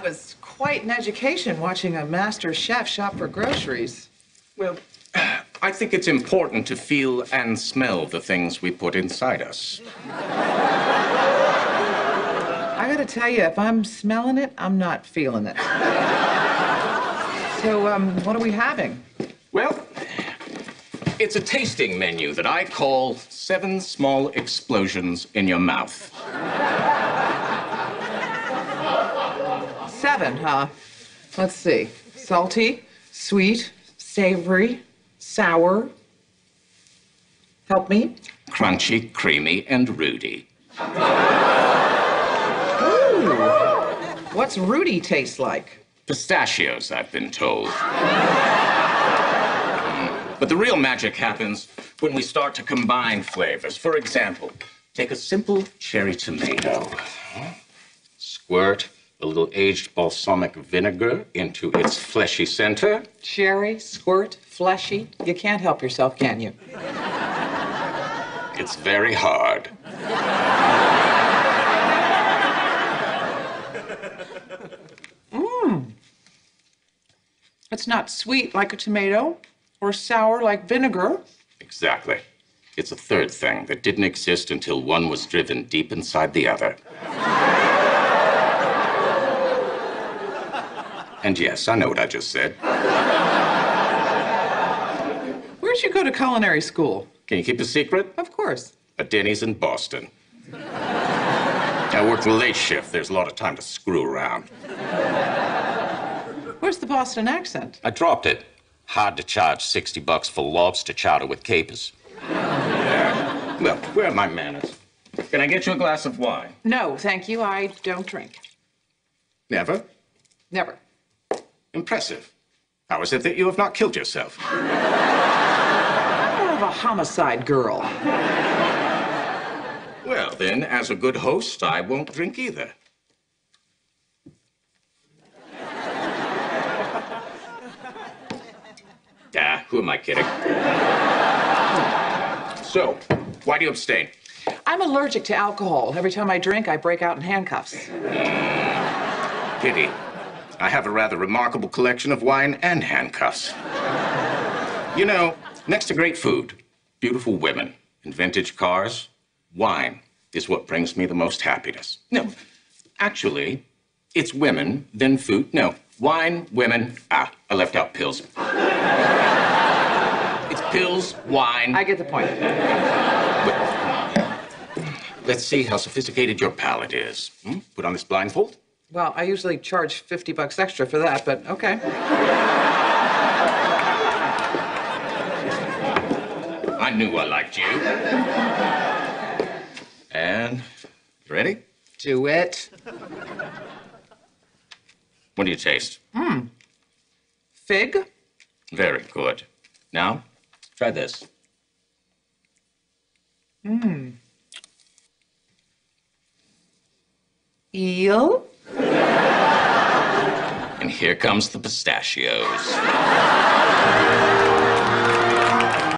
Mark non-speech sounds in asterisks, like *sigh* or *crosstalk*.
that was quite an education watching a master chef shop for groceries. Well, *clears throat* I think it's important to feel and smell the things we put inside us. I gotta tell you, if I'm smelling it, I'm not feeling it. So, um, what are we having? Well, it's a tasting menu that I call Seven Small Explosions in Your Mouth. Seven, huh? Let's see. Salty, sweet, savory, sour. Help me. Crunchy, creamy, and rooty. What's Rudy taste like? Pistachios, I've been told. Mm. But the real magic happens when we start to combine flavors. For example, take a simple cherry tomato, squirt a little aged balsamic vinegar into its fleshy center. Cherry, squirt, fleshy. You can't help yourself, can you? It's very hard. Mmm. It's not sweet like a tomato or sour like vinegar. Exactly. It's a third thing that didn't exist until one was driven deep inside the other. And yes, I know what I just said. Where'd you go to culinary school? Can you keep a secret? Of course. At Denny's in Boston. I work the late shift. There's a lot of time to screw around. Where's the Boston accent? I dropped it. Hard to charge 60 bucks for lobster chowder with capers. Yeah. Well, where are my manners? Can I get you a glass of wine? No, thank you. I don't drink. Never? Never. Impressive. How is it that you have not killed yourself? More of a homicide girl. Well, then, as a good host, I won't drink either. Ah, who am I kidding? So, why do you abstain? I'm allergic to alcohol. Every time I drink, I break out in handcuffs. Pity. I have a rather remarkable collection of wine and handcuffs. You know, next to great food, beautiful women, and vintage cars, wine is what brings me the most happiness. No, actually, it's women, then food. No, wine, women. Ah, I left out pills. It's pills, wine. I get the point. Let's see how sophisticated your palate is. Hmm? Put on this blindfold. Well, I usually charge 50 bucks extra for that, but okay. I knew I liked you. And ready? Do it. What do you taste? Hmm. Fig? Very good. Now, try this. Mmm. Eel? here comes the pistachios.